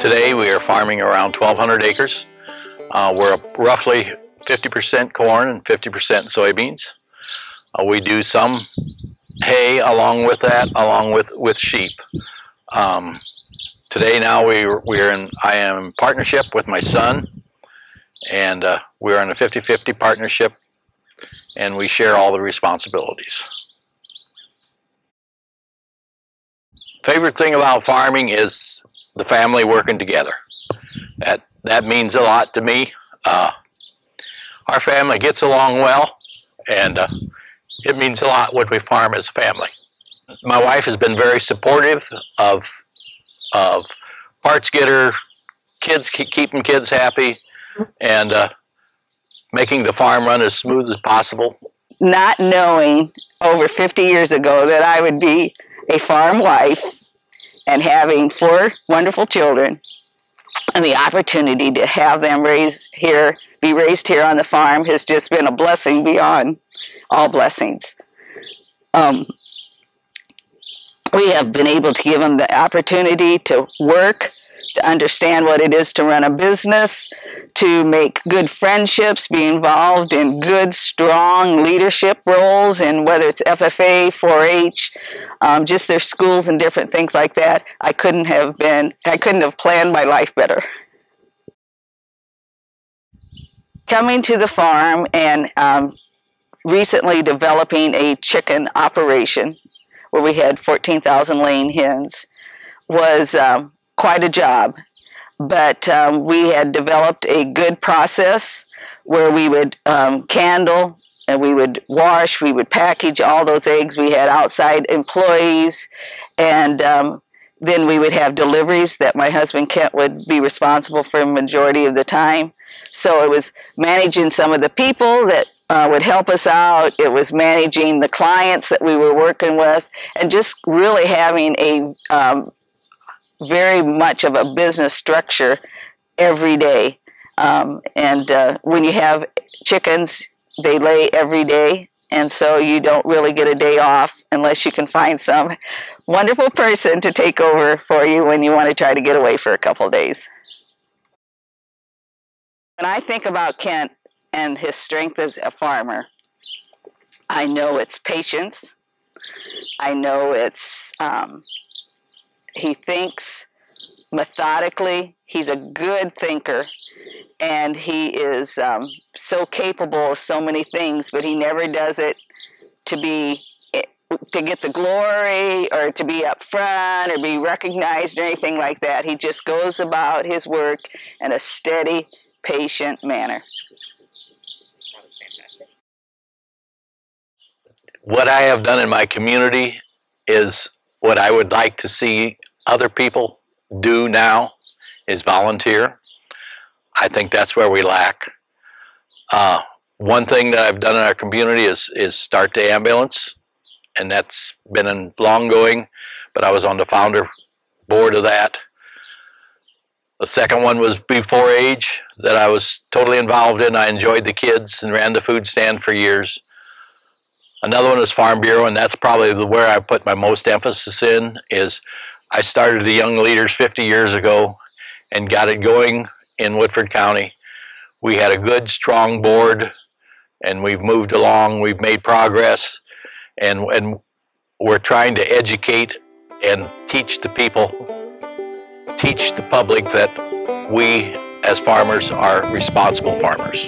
Today we are farming around 1,200 acres. Uh, we're roughly 50% corn and 50% soybeans. Uh, we do some hay along with that, along with, with sheep. Um, today now we, we're in, I am in partnership with my son and uh, we're in a 50-50 partnership and we share all the responsibilities. Favorite thing about farming is the family working together. That, that means a lot to me. Uh, our family gets along well and uh, it means a lot when we farm as a family. My wife has been very supportive of, of parts getter, kids, keeping kids happy, and uh, making the farm run as smooth as possible. Not knowing over 50 years ago that I would be a farm wife and having four wonderful children and the opportunity to have them raised here, be raised here on the farm has just been a blessing beyond all blessings. Um, we have been able to give them the opportunity to work, to understand what it is to run a business, to make good friendships, be involved in good, strong leadership roles, and whether it's FFA, 4-H, um, just their schools and different things like that. I couldn't have been, I couldn't have planned my life better. Coming to the farm and um, recently developing a chicken operation where we had 14,000 laying hens was um, quite a job. But um, we had developed a good process where we would um, candle and we would wash, we would package all those eggs. We had outside employees, and um, then we would have deliveries that my husband Kent would be responsible for majority of the time. So it was managing some of the people that uh, would help us out. It was managing the clients that we were working with, and just really having a um, very much of a business structure every day. Um, and uh, when you have chickens, they lay every day, and so you don't really get a day off unless you can find some wonderful person to take over for you when you want to try to get away for a couple days. When I think about Kent and his strength as a farmer, I know it's patience. I know it's um, he thinks methodically. He's a good thinker, and he is um, so capable of so many things. But he never does it to be eh, to get the glory or to be up front or be recognized or anything like that. He just goes about his work in a steady, patient manner. What I have done in my community is what I would like to see other people do now is volunteer. I think that's where we lack. Uh, one thing that I've done in our community is is start the ambulance, and that's been in long going, but I was on the founder board of that. The second one was B4H that I was totally involved in. I enjoyed the kids and ran the food stand for years. Another one is Farm Bureau, and that's probably the, where I put my most emphasis in. Is I started the Young Leaders 50 years ago, and got it going in Woodford County. We had a good, strong board, and we've moved along. We've made progress, and and we're trying to educate and teach the people teach the public that we as farmers are responsible farmers.